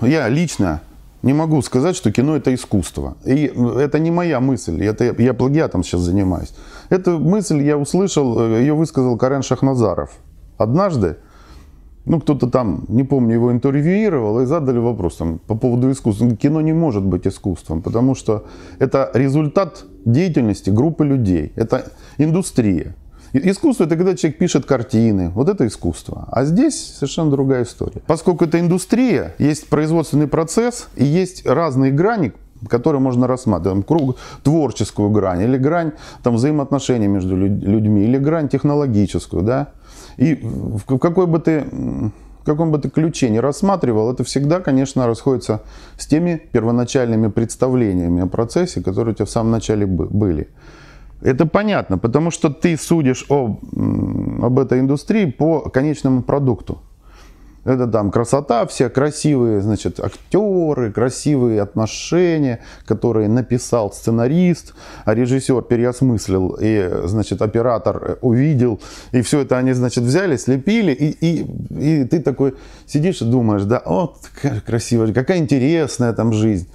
Я лично не могу сказать, что кино это искусство. И это не моя мысль, это я плагиатом сейчас занимаюсь. Эту мысль я услышал, ее высказал Карен Шахназаров. Однажды, ну кто-то там, не помню, его интервьюировал и задали вопрос там, по поводу искусства. Кино не может быть искусством, потому что это результат деятельности группы людей, это индустрия. Искусство это когда человек пишет картины, вот это искусство. А здесь совершенно другая история. Поскольку это индустрия, есть производственный процесс и есть разные грани, которые можно рассматривать. Круг, творческую грань, или грань там, взаимоотношений между людьми, или грань технологическую. Да? И в какой бы ты в каком бы ты ключе не рассматривал, это всегда, конечно, расходится с теми первоначальными представлениями о процессе, которые у тебя в самом начале были. Это понятно, потому что ты судишь об, об этой индустрии по конечному продукту. Это там красота, все красивые, значит, актеры, красивые отношения, которые написал сценарист, а режиссер переосмыслил, и, значит, оператор увидел, и все это они, значит, взяли, слепили, и, и, и ты такой сидишь и думаешь, да, вот красиво, какая интересная там жизнь.